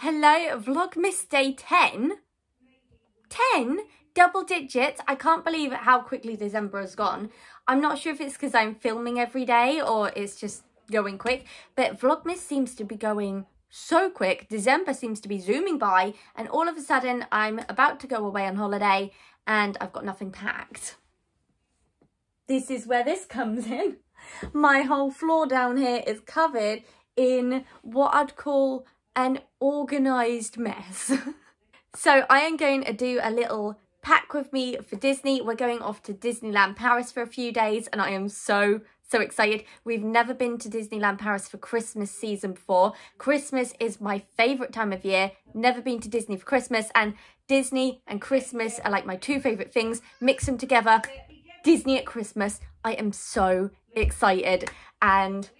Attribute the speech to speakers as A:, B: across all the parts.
A: Hello, Vlogmas Day 10. 10? Double digits. I can't believe how quickly December has gone. I'm not sure if it's because I'm filming every day or it's just going quick, but Vlogmas seems to be going so quick. December seems to be zooming by and all of a sudden I'm about to go away on holiday and I've got nothing packed. This is where this comes in. My whole floor down here is covered in what I'd call an organised mess. so I am going to do a little pack with me for Disney. We're going off to Disneyland Paris for a few days and I am so, so excited. We've never been to Disneyland Paris for Christmas season before. Christmas is my favourite time of year. Never been to Disney for Christmas and Disney and Christmas are like my two favourite things. Mix them together. Disney at Christmas. I am so excited and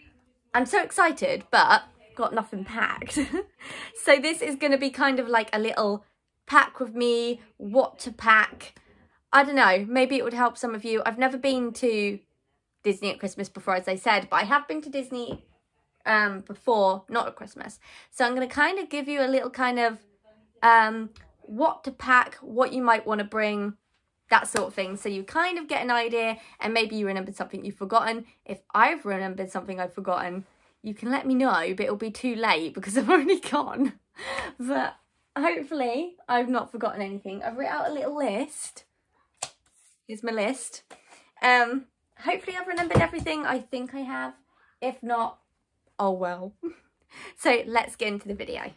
A: I'm so excited but got nothing packed. so this is going to be kind of like a little pack with me, what to pack. I don't know, maybe it would help some of you. I've never been to Disney at Christmas before, as I said, but I have been to Disney um, before, not at Christmas. So I'm going to kind of give you a little kind of um, what to pack, what you might want to bring, that sort of thing. So you kind of get an idea and maybe you remembered something you've forgotten. If I've remembered something I've forgotten, you can let me know, but it'll be too late because I've already gone. But hopefully I've not forgotten anything. I've written out a little list. Here's my list. Um, hopefully I've remembered everything. I think I have. If not, oh well. so let's get into the video.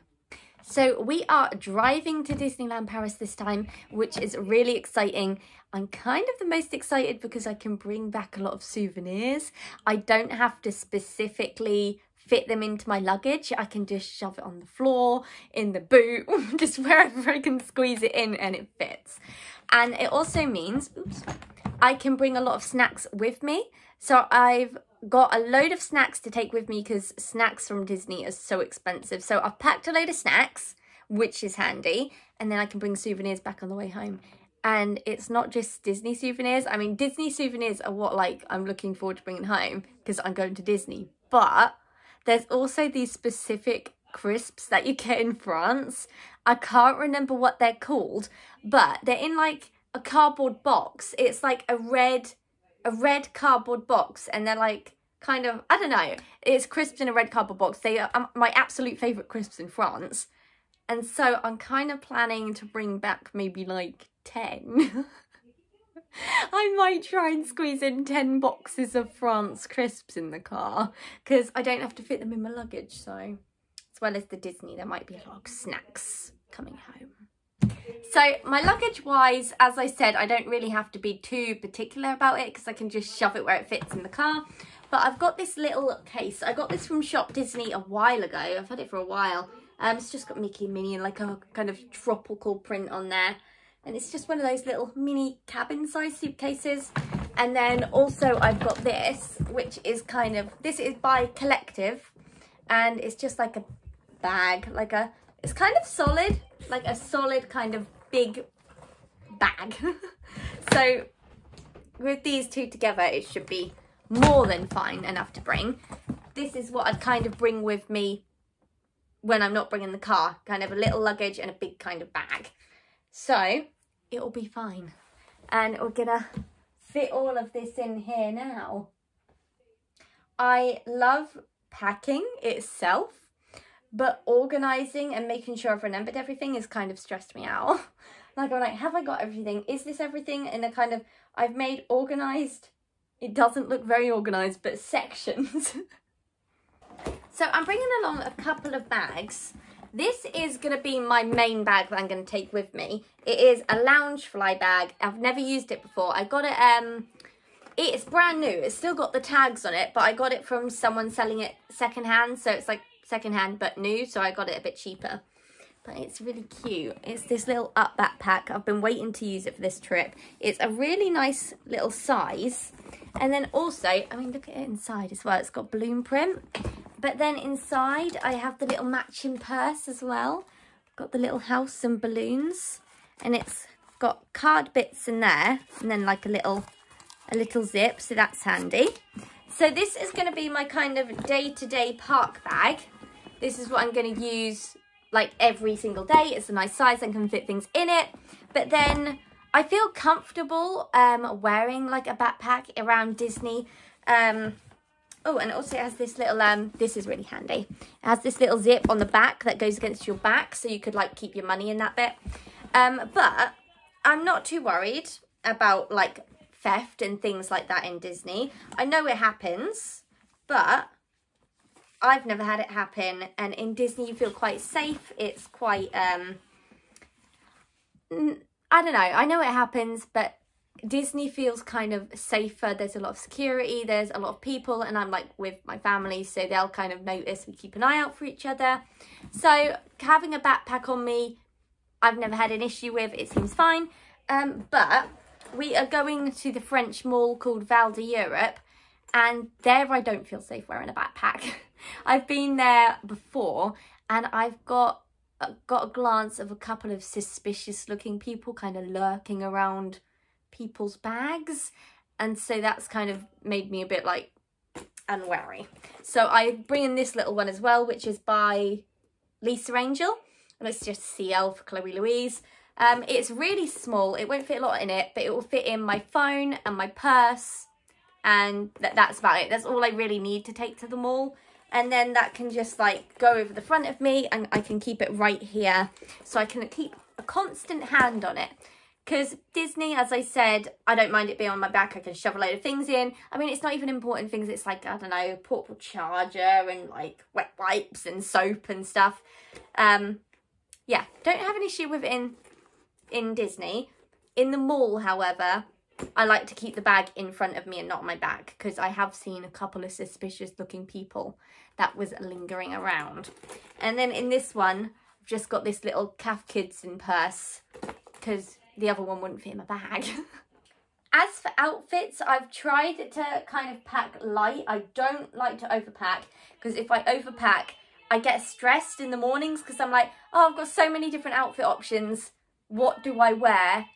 A: So we are driving to Disneyland Paris this time, which is really exciting. I'm kind of the most excited because I can bring back a lot of souvenirs. I don't have to specifically fit them into my luggage. I can just shove it on the floor, in the boot, just wherever I can squeeze it in and it fits. And it also means, oops, I can bring a lot of snacks with me. So I've got a load of snacks to take with me because snacks from Disney are so expensive. So I've packed a load of snacks, which is handy, and then I can bring souvenirs back on the way home. And it's not just Disney souvenirs. I mean, Disney souvenirs are what like I'm looking forward to bringing home because I'm going to Disney. But there's also these specific crisps that you get in France. I can't remember what they're called, but they're in like a cardboard box. It's like a red a red cardboard box and they're like kind of I don't know. It's crisps in a red cardboard box. They are um, my absolute favorite crisps in France. And so I'm kind of planning to bring back maybe like 10. I might try and squeeze in 10 boxes of France crisps in the car because I don't have to fit them in my luggage. So as well as the Disney, there might be a lot of snacks coming home. So my luggage wise, as I said, I don't really have to be too particular about it because I can just shove it where it fits in the car. But I've got this little case. I got this from Shop Disney a while ago. I've had it for a while. Um, it's just got Mickey and Minnie and like a kind of tropical print on there. And it's just one of those little mini cabin size suitcases. And then also I've got this, which is kind of, this is by Collective. And it's just like a bag, like a, it's kind of solid, like a solid kind of big bag. so with these two together, it should be more than fine enough to bring. This is what I'd kind of bring with me when I'm not bringing the car, kind of a little luggage and a big kind of bag. So it'll be fine. And we're gonna fit all of this in here now. I love packing itself but organising and making sure I've remembered everything is kind of stressed me out. like I'm like, have I got everything? Is this everything? In a kind of, I've made organised, it doesn't look very organised, but sections. so I'm bringing along a couple of bags. This is going to be my main bag that I'm going to take with me. It is a Loungefly bag. I've never used it before. I got it, um, it's brand new. It's still got the tags on it, but I got it from someone selling it secondhand. So it's like secondhand but new, so I got it a bit cheaper. But it's really cute. It's this little up backpack. I've been waiting to use it for this trip. It's a really nice little size. And then also, I mean, look at it inside as well. It's got balloon print. But then inside, I have the little matching purse as well. Got the little house and balloons. And it's got card bits in there. And then like a little, a little zip. So that's handy. So this is going to be my kind of day-to-day -day park bag. This is what I'm going to use like every single day. It's a nice size and can fit things in it. But then I feel comfortable um, wearing like a backpack around Disney. Um, oh, and also it has this little, um, this is really handy. It has this little zip on the back that goes against your back so you could like keep your money in that bit. Um, but I'm not too worried about like theft and things like that in Disney. I know it happens, but I've never had it happen. And in Disney, you feel quite safe. It's quite, um, I don't know. I know it happens, but Disney feels kind of safer. There's a lot of security, there's a lot of people, and I'm like with my family, so they'll kind of notice we keep an eye out for each other. So having a backpack on me, I've never had an issue with, it seems fine. Um, but we are going to the French mall called Val d'Europe, and there I don't feel safe wearing a backpack. I've been there before, and I've got got a glance of a couple of suspicious looking people kind of lurking around people's bags and so that's kind of made me a bit like unwary. So I bring in this little one as well which is by Lisa Angel and it's just CL for Chloe Louise. Um, it's really small it won't fit a lot in it but it will fit in my phone and my purse and th that's about it. That's all I really need to take to the mall and then that can just like go over the front of me and I can keep it right here so I can keep a constant hand on it because Disney, as I said, I don't mind it being on my back. I can shove a load of things in. I mean, it's not even important things. It's like, I don't know, portable charger and like wet wipes and soap and stuff. Um, yeah, don't have an issue with it in, in Disney. In the mall, however, I like to keep the bag in front of me and not my back because I have seen a couple of suspicious looking people that was lingering around. And then in this one, I've just got this little Cath Kidston purse because the other one wouldn't fit in my bag. As for outfits, I've tried to kind of pack light. I don't like to overpack because if I overpack, I get stressed in the mornings because I'm like, oh, I've got so many different outfit options. What do I wear?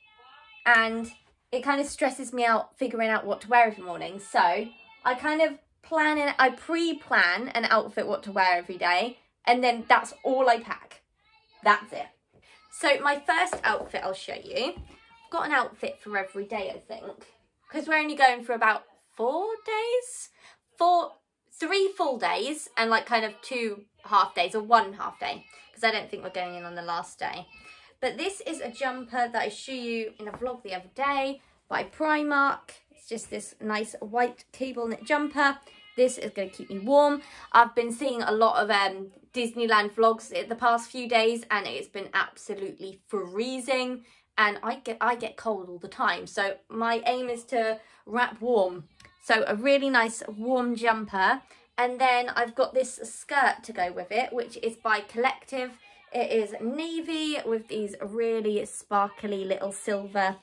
A: And it kind of stresses me out figuring out what to wear every morning. So I kind of plan and I pre-plan an outfit what to wear every day and then that's all I pack. That's it. So my first outfit I'll show you. I've got an outfit for every day I think because we're only going for about four days, four, three full days and like kind of two half days or one half day because I don't think we're going in on the last day. But this is a jumper that I show you in a vlog the other day by Primark. It's just this nice white cable knit jumper. This is going to keep me warm. I've been seeing a lot of um, Disneyland vlogs the past few days and it's been absolutely freezing and I get I get cold all the time. So my aim is to wrap warm. So a really nice warm jumper. And then I've got this skirt to go with it, which is by Collective. It is navy with these really sparkly little silver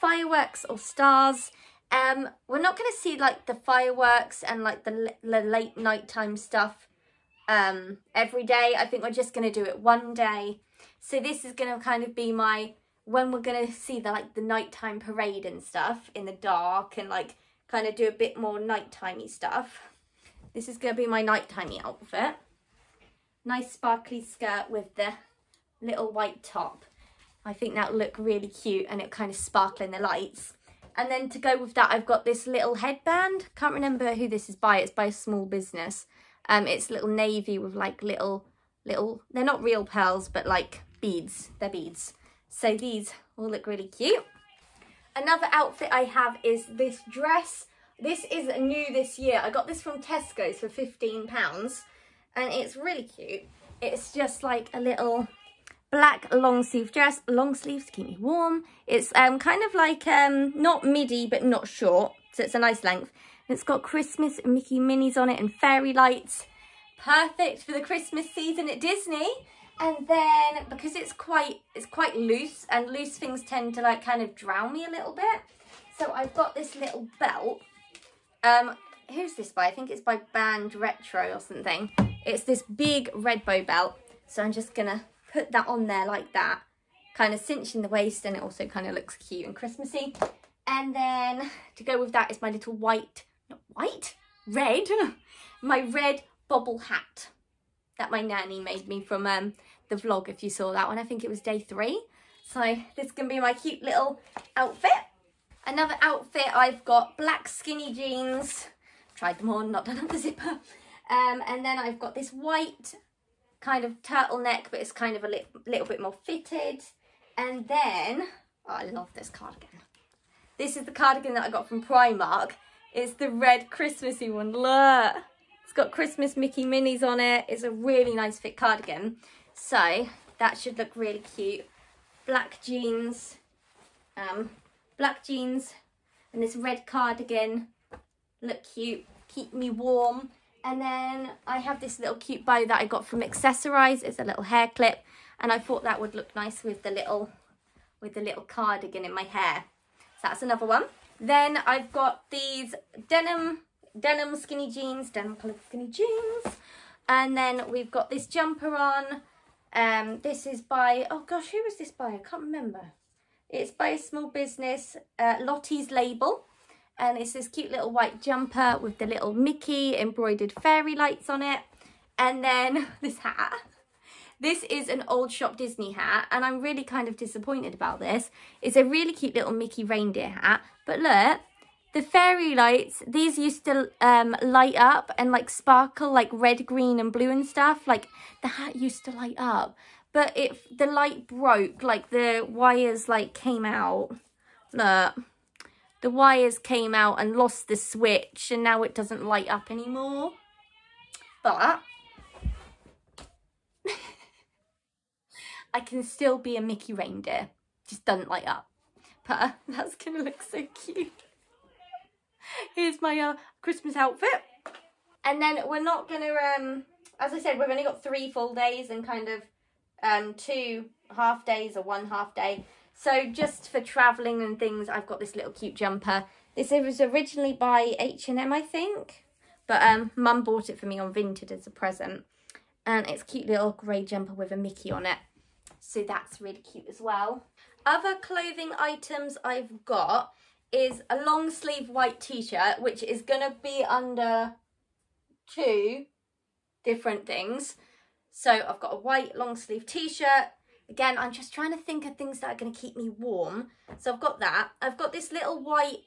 A: fireworks or stars. Um, we're not going to see like the fireworks and like the, the late nighttime stuff um, every day. I think we're just going to do it one day. So this is going to kind of be my, when we're going to see the like the nighttime parade and stuff in the dark and like kind of do a bit more nighttimey stuff. This is going to be my nighttimey outfit nice sparkly skirt with the little white top. I think that'll look really cute and it'll kind of sparkle in the lights. And then to go with that, I've got this little headband. Can't remember who this is by. It's by a small business. Um, it's little navy with like little, little, they're not real pearls, but like beads. They're beads. So these will look really cute. Another outfit I have is this dress. This is new this year. I got this from Tesco's for £15 and it's really cute. It's just like a little black long sleeve dress, long sleeves to keep me warm. It's um kind of like um not midi but not short, so it's a nice length. It's got Christmas Mickey Minis on it and fairy lights. Perfect for the Christmas season at Disney. And then because it's quite it's quite loose and loose things tend to like kind of drown me a little bit. So I've got this little belt. Um who's this by? I think it's by Banned Retro or something. It's this big red bow belt. So I'm just to put that on there like that. Kind of cinching the waist and it also kind of looks cute and Christmassy. And then to go with that is my little white, not white, red, my red bobble hat that my nanny made me from um, the vlog if you saw that one. I think it was day three. So this to be my cute little outfit. Another outfit, I've got black skinny jeans. Tried them on, not done up the zipper. Um, and then I've got this white kind of turtleneck, but it's kind of a li little bit more fitted. And then, oh, I love this cardigan. This is the cardigan that I got from Primark. It's the red Christmassy one. Look. It's got Christmas Mickey Minis on it. It's a really nice fit cardigan. So that should look really cute. Black jeans, um, black jeans and this red cardigan. Look cute, keep me warm. And then I have this little cute bow that I got from Accessorize. It's a little hair clip. And I thought that would look nice with the little with the little cardigan in my hair. So that's another one. Then I've got these denim denim skinny jeans, denim coloured skinny jeans. And then we've got this jumper on. Um, this is by, oh gosh, who was this by? I can't remember. It's by a small business, uh, Lottie's Label. And it's this cute little white jumper with the little Mickey embroidered fairy lights on it. And then this hat. This is an old shop Disney hat and I'm really kind of disappointed about this. It's a really cute little Mickey reindeer hat. But look, the fairy lights, these used to um, light up and like sparkle like red, green and blue and stuff. Like the hat used to light up. But if the light broke, like the wires like came out. Look, the wires came out and lost the switch and now it doesn't light up anymore. But I can still be a Mickey reindeer. Just doesn't light up. But that's going to look so cute. Here's my uh, Christmas outfit. And then we're not going to, um, as I said, we've only got three full days and kind of um, two half days or one half day. So just for travelling and things, I've got this little cute jumper. This was originally by H&M, I think. But um, Mum bought it for me on Vinted as a present. And it's a cute little grey jumper with a Mickey on it. So that's really cute as well. Other clothing items I've got is a long sleeve white t-shirt, which is going to be under two different things. So I've got a white long sleeve t-shirt. Again, I'm just trying to think of things that are going to keep me warm. So I've got that. I've got this little white,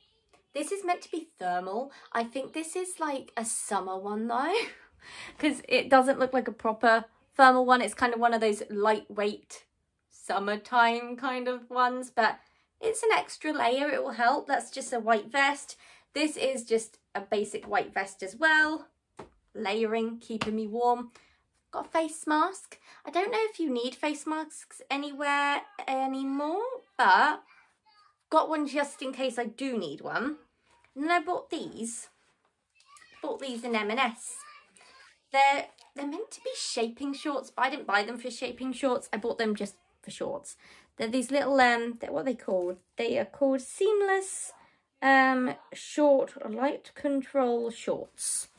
A: this is meant to be thermal. I think this is like a summer one though, because it doesn't look like a proper thermal one. It's kind of one of those lightweight summertime kind of ones, but it's an extra layer, it will help. That's just a white vest. This is just a basic white vest as well. Layering, keeping me warm. Got a face mask. I don't know if you need face masks anywhere anymore, but got one just in case I do need one. And then I bought these. Bought these in M&S. They're, they're meant to be shaping shorts, but I didn't buy them for shaping shorts. I bought them just for shorts. They're these little, um, what are they called? They are called seamless um, short light control shorts.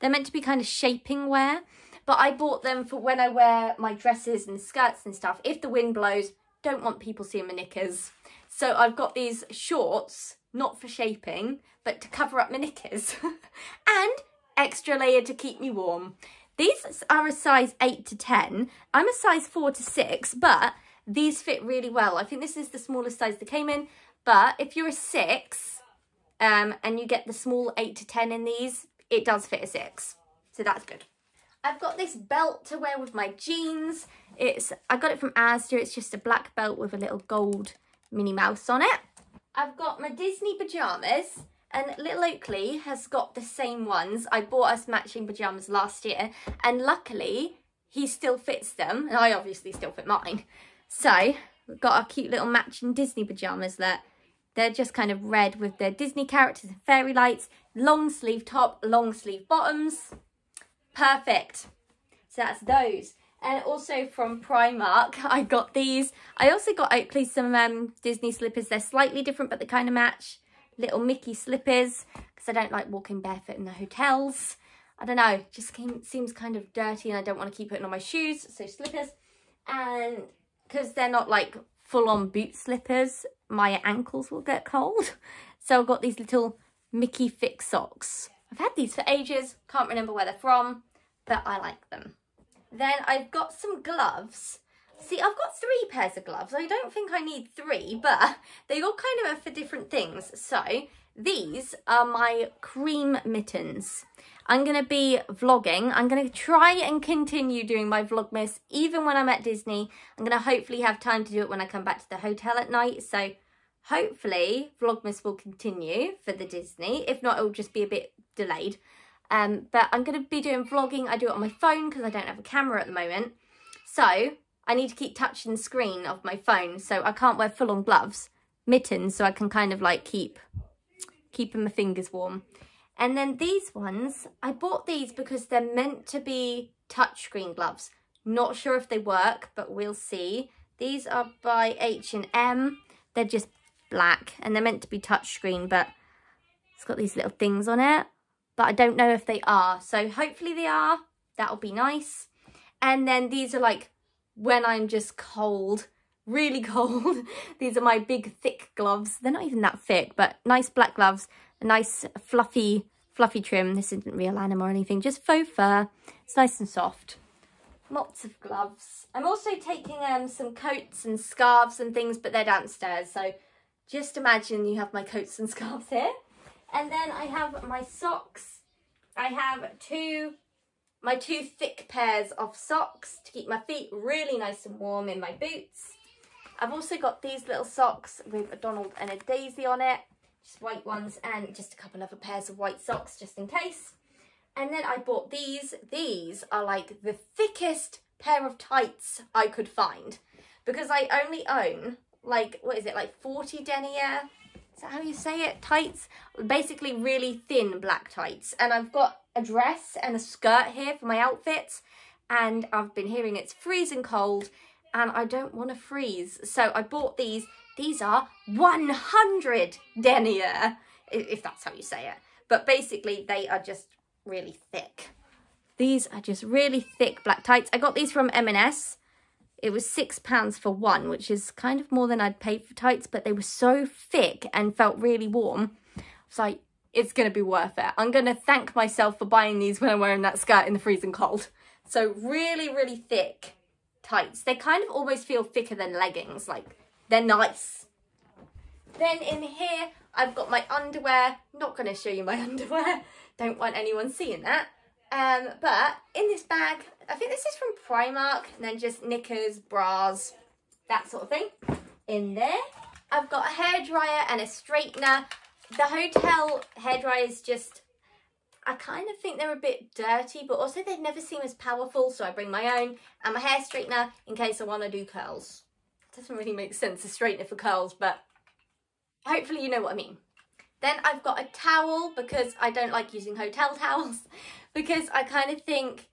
A: They're meant to be kind of shaping wear, but I bought them for when I wear my dresses and skirts and stuff. If the wind blows, don't want people seeing my knickers. So I've got these shorts, not for shaping, but to cover up my knickers. and extra layer to keep me warm. These are a size 8 to 10. I'm a size 4 to 6, but these fit really well. I think this is the smallest size they came in, but if you're a six um, and you get the small eight to 10 in these, it does fit a six. So that's good. I've got this belt to wear with my jeans. It's I got it from Asda. It's just a black belt with a little gold Minnie Mouse on it. I've got my Disney pyjamas and Little Oakley has got the same ones. I bought us matching pyjamas last year and luckily he still fits them and I obviously still fit mine. So we've got our cute little matching Disney pyjamas that they're just kind of red with their Disney characters and fairy lights, long sleeve top, long sleeve bottoms. Perfect. So that's those. And also from Primark, I got these. I also got Oakley some um, Disney slippers. They're slightly different, but they kind of match. Little Mickey slippers, because I don't like walking barefoot in the hotels. I don't know, just seems kind of dirty and I don't want to keep putting on my shoes, so slippers. And because they're not like full-on boot slippers, my ankles will get cold. So I've got these little Mickey Fix socks. I've had these for ages, can't remember where they're from, but I like them. Then I've got some gloves. See, I've got three pairs of gloves. I don't think I need three, but they all kind of are for different things. So these are my cream mittens. I'm going to be vlogging. I'm going to try and continue doing my Vlogmas even when I'm at Disney. I'm going to hopefully have time to do it when I come back to the hotel at night. So hopefully Vlogmas will continue for the Disney. If not, it'll just be a bit delayed. Um, but I'm going to be doing vlogging. I do it on my phone because I don't have a camera at the moment. So I need to keep touching the screen of my phone. So I can't wear full-on gloves, mittens, so I can kind of like keep keeping my fingers warm. And then these ones, I bought these because they're meant to be touchscreen gloves. Not sure if they work, but we'll see. These are by H&M. They're just black and they're meant to be touchscreen, but it's got these little things on it. But I don't know if they are. So hopefully they are. That'll be nice. And then these are like when I'm just cold, really cold. these are my big thick gloves. They're not even that thick, but nice black gloves a nice fluffy, fluffy trim. This isn't real animal or anything, just faux fur. It's nice and soft. Lots of gloves. I'm also taking um, some coats and scarves and things, but they're downstairs. So just imagine you have my coats and scarves here. And then I have my socks. I have two, my two thick pairs of socks to keep my feet really nice and warm in my boots. I've also got these little socks with a Donald and a Daisy on it just white ones and just a couple of other pairs of white socks just in case. And then I bought these. These are like the thickest pair of tights I could find because I only own like, what is it, like 40 denier? Is that how you say it? Tights? Basically really thin black tights. And I've got a dress and a skirt here for my outfits. And I've been hearing it's freezing cold and I don't want to freeze. So I bought these these are 100 denier, if that's how you say it. But basically, they are just really thick. These are just really thick black tights. I got these from M&S. It was £6 for one, which is kind of more than I'd paid for tights, but they were so thick and felt really warm. I was like, it's going to be worth it. I'm going to thank myself for buying these when I'm wearing that skirt in the freezing cold. So really, really thick tights. They kind of almost feel thicker than leggings, like they're nice. Then in here, I've got my underwear. Not going to show you my underwear. Don't want anyone seeing that. Um, but in this bag, I think this is from Primark. And then just knickers, bras, that sort of thing. In there, I've got a hairdryer and a straightener. The hotel hairdryer is just I kind of think they're a bit dirty, but also they never seem as powerful, so I bring my own and my hair straightener in case I want to do curls doesn't really make sense to straighten it for curls, but hopefully you know what I mean. Then I've got a towel because I don't like using hotel towels because I kind of think,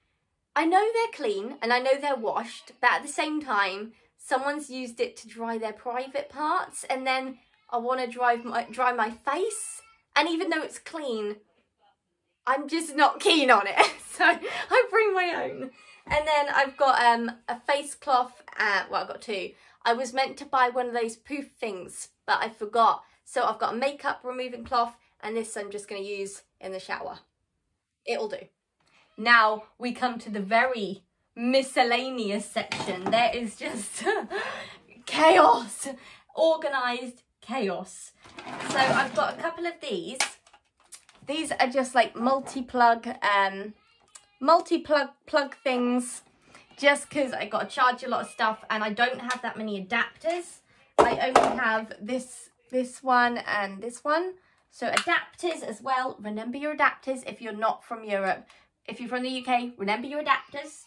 A: I know they're clean and I know they're washed, but at the same time, someone's used it to dry their private parts and then I want to dry my, dry my face. And even though it's clean, I'm just not keen on it. So I bring my own. And then I've got um, a face cloth, uh, well I've got two. I was meant to buy one of those poof things, but I forgot. So I've got a makeup removing cloth and this I'm just going to use in the shower. It'll do. Now we come to the very miscellaneous section. There is just chaos, organised chaos. So I've got a couple of these. These are just like multi-plug, um, multi-plug plug things just because I got to charge a lot of stuff and I don't have that many adapters. I only have this, this one and this one. So adapters as well. Remember your adapters if you're not from Europe. If you're from the UK, remember your adapters.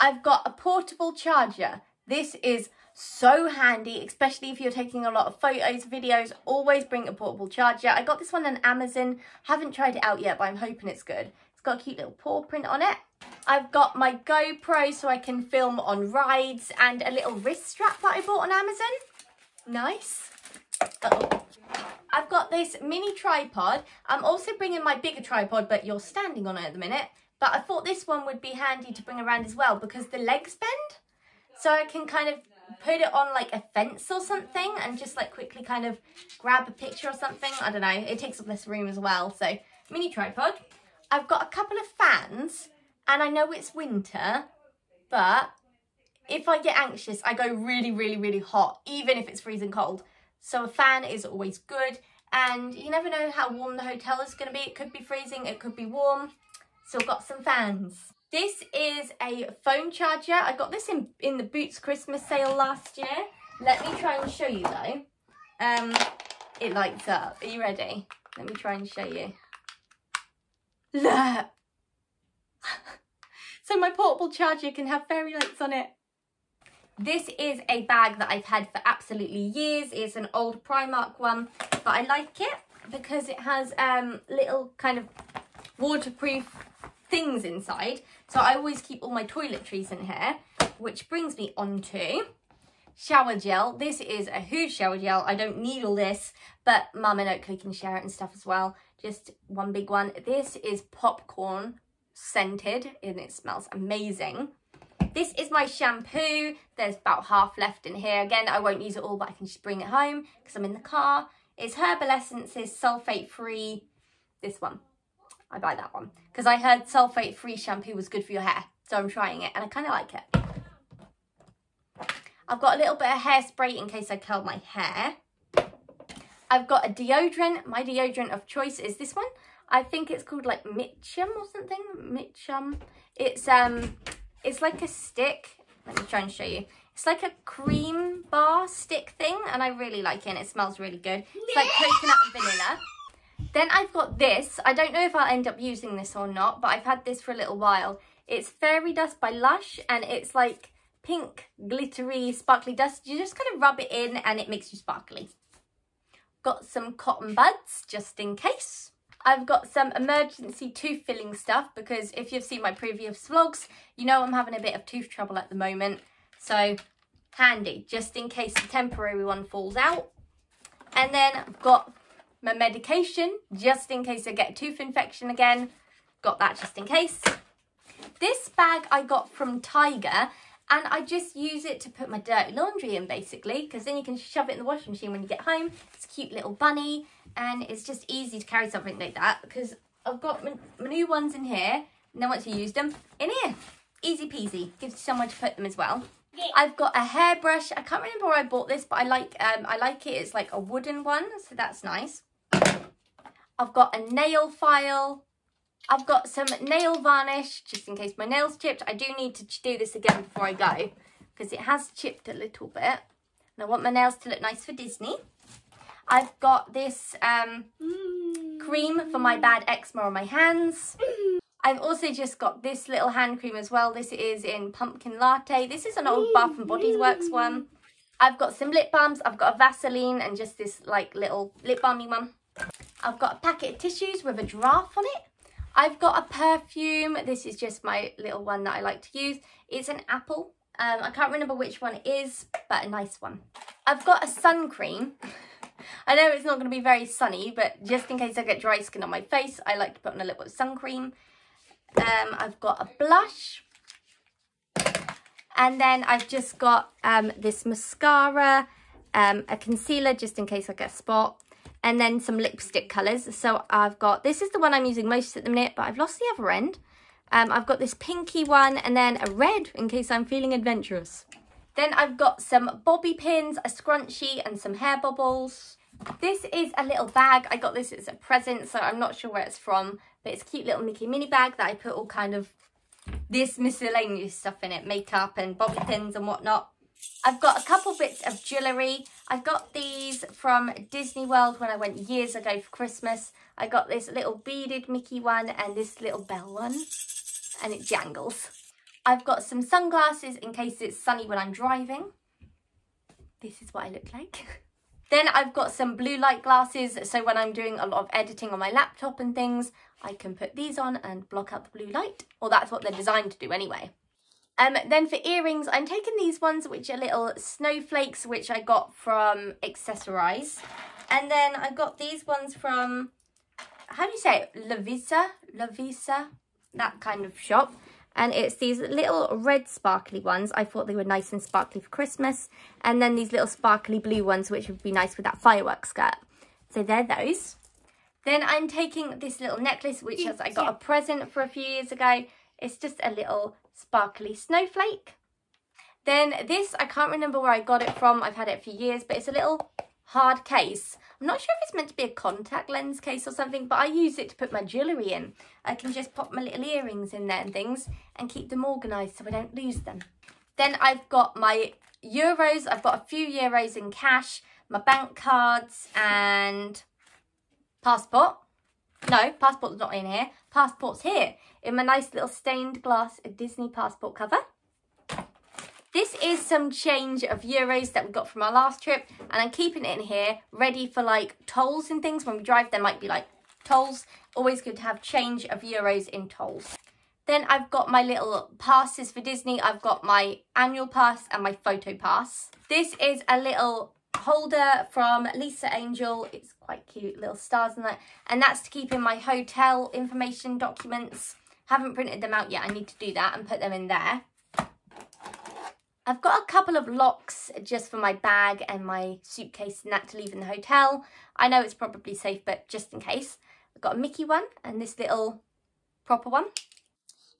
A: I've got a portable charger. This is so handy, especially if you're taking a lot of photos, videos, always bring a portable charger. I got this one on Amazon, haven't tried it out yet, but I'm hoping it's good. It's got a cute little paw print on it. I've got my GoPro so I can film on rides and a little wrist strap that I bought on Amazon. Nice. -oh. I've got this mini tripod. I'm also bringing my bigger tripod, but you're standing on it at the minute. But I thought this one would be handy to bring around as well because the legs bend. So I can kind of put it on like a fence or something and just like quickly kind of grab a picture or something. I don't know. It takes up less room as well. So mini tripod. I've got a couple of fans And I know it's winter, but if I get anxious, I go really, really, really hot, even if it's freezing cold. So a fan is always good. And you never know how warm the hotel is going to be. It could be freezing, it could be warm. So got some fans. This is a phone charger. I got this in, in the Boots Christmas sale last year. Let me try and show you though. Um, it lights up. Are you ready? Let me try and show you. Look! so my portable charger can have fairy lights on it. This is a bag that I've had for absolutely years. It's an old Primark one, but I like it because it has um, little kind of waterproof things inside. So I always keep all my toiletries in here, which brings me on to shower gel. This is a huge shower gel. I don't need all this, but Mum and Oakley can share it and stuff as well. Just one big one. This is popcorn scented and it smells amazing. This is my shampoo. There's about half left in here. Again, I won't use it all, but I can just bring it home because I'm in the car. It's Herbal Essences sulfate free. This one. I buy that one because I heard sulfate free shampoo was good for your hair. So I'm trying it and I kind of like it. I've got a little bit of hairspray in case I curl my hair. I've got a deodorant. My deodorant of choice is this one. I think it's called like Mitchum or something. Mitchum. It's um, it's like a stick. Let me try and show you. It's like a cream bar stick thing, and I really like it. And it smells really good. It's like coconut and vanilla. Then I've got this. I don't know if I'll end up using this or not, but I've had this for a little while. It's Fairy Dust by Lush, and it's like pink, glittery, sparkly dust. You just kind of rub it in and it makes you sparkly. Got some cotton buds, just in case. I've got some emergency tooth filling stuff because if you've seen my previous vlogs, you know I'm having a bit of tooth trouble at the moment. So handy, just in case the temporary one falls out. And then I've got my medication, just in case I get a tooth infection again. Got that just in case. This bag I got from Tiger and I just use it to put my dirty laundry in basically because then you can shove it in the washing machine when you get home. It's a cute little bunny and it's just easy to carry something like that because I've got my, my new ones in here and then once you use them, in here. Easy peasy. Gives you somewhere to put them as well. I've got a hairbrush. I can't remember where I bought this, but I like um, I like it. It's like a wooden one, so that's nice. I've got a nail file. I've got some nail varnish, just in case my nails chipped. I do need to do this again before I go, because it has chipped a little bit. And I want my nails to look nice for Disney. I've got this um, cream for my bad eczema on my hands. I've also just got this little hand cream as well. This is in Pumpkin Latte. This is an old Bath and Body Works one. I've got some lip balms. I've got a Vaseline and just this like little lip balmy one. I've got a packet of tissues with a giraffe on it. I've got a perfume. This is just my little one that I like to use. It's an apple. Um, I can't remember which one it is, but a nice one. I've got a sun cream. I know it's not going to be very sunny, but just in case I get dry skin on my face, I like to put on a little bit of sun cream. Um, I've got a blush. And then I've just got um, this mascara, um, a concealer just in case I get a spot, and then some lipstick colours. So I've got, this is the one I'm using most at the minute, but I've lost the other end. Um, I've got this pinky one and then a red in case I'm feeling adventurous. Then I've got some bobby pins, a scrunchie and some hair bubbles. This is a little bag. I got this as a present, so I'm not sure where it's from, but it's a cute little Mickey mini bag that I put all kind of this miscellaneous stuff in it, makeup and bobby pins and whatnot. I've got a couple bits of jewellery. I got these from Disney World when I went years ago for Christmas. I got this little beaded Mickey one and this little bell one. And it jangles. I've got some sunglasses in case it's sunny when I'm driving. This is what I look like. then I've got some blue light glasses. So when I'm doing a lot of editing on my laptop and things, I can put these on and block out the blue light. Or that's what they're designed to do anyway. Um, then for earrings, I'm taking these ones, which are little snowflakes, which I got from Accessorize. And then I got these ones from, how do you say it? Lavisa? Lavisa? That kind of shop. And it's these little red sparkly ones. I thought they were nice and sparkly for Christmas. And then these little sparkly blue ones, which would be nice with that fireworks skirt. So they're those. Then I'm taking this little necklace, which I got a present for a few years ago. It's just a little sparkly snowflake. Then this, I can't remember where I got it from. I've had it for years, but it's a little hard case. I'm not sure if it's meant to be a contact lens case or something, but I use it to put my jewellery in. I can just pop my little earrings in there and things and keep them organised so I don't lose them. Then I've got my euros. I've got a few euros in cash, my bank cards and passport. No, passport's not in here. Passport's here in my nice little stained glass Disney passport cover. This is some change of euros that we got from our last trip and I'm keeping it in here ready for like tolls and things. When we drive there might be like tolls. Always good to have change of euros in tolls. Then I've got my little passes for Disney. I've got my annual pass and my photo pass. This is a little holder from Lisa Angel. It's quite cute, little stars and that. And that's to keep in my hotel information documents. Haven't printed them out yet. I need to do that and put them in there. I've got a couple of locks just for my bag and my suitcase and that to leave in the hotel. I know it's probably safe, but just in case. I've got a Mickey one and this little proper one.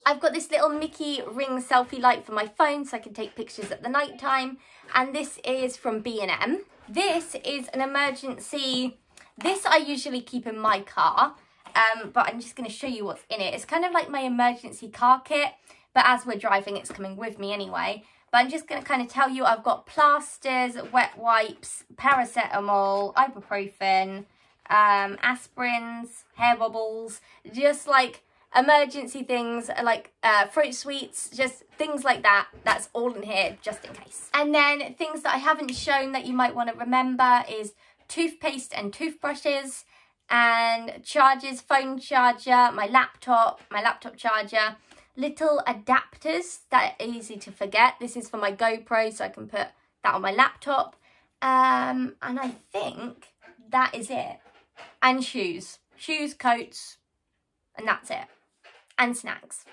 A: I've got this little Mickey ring selfie light for my phone so I can take pictures at the night time. And this is from B&M. This is an emergency, this I usually keep in my car. Um, but I'm just going to show you what's in it. It's kind of like my emergency car kit, but as we're driving, it's coming with me anyway. But I'm just going to kind of tell you I've got plasters, wet wipes, paracetamol, ibuprofen, um, aspirins, hair bubbles, just like emergency things like uh, fruit sweets, just things like that. That's all in here just in case. And then things that I haven't shown that you might want to remember is toothpaste and toothbrushes and chargers, phone charger, my laptop, my laptop charger, little adapters that are easy to forget. This is for my GoPro, so I can put that on my laptop. Um, and I think that is it. And shoes. Shoes, coats, and that's it. And snacks.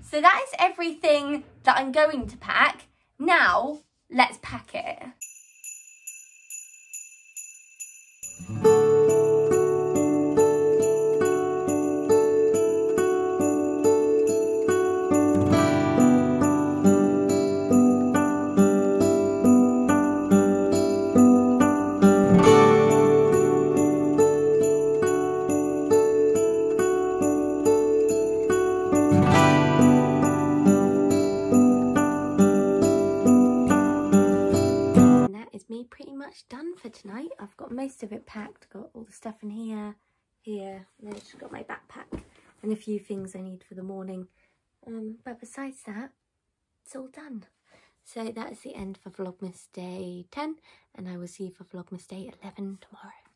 A: So that is everything that I'm going to pack. Now, let's pack it. Most of it packed. Got all the stuff in here, here, and then just got my backpack and a few things I need for the morning. Um, but besides that, it's all done. So that is the end for Vlogmas Day 10 and I will see you for Vlogmas Day 11 tomorrow.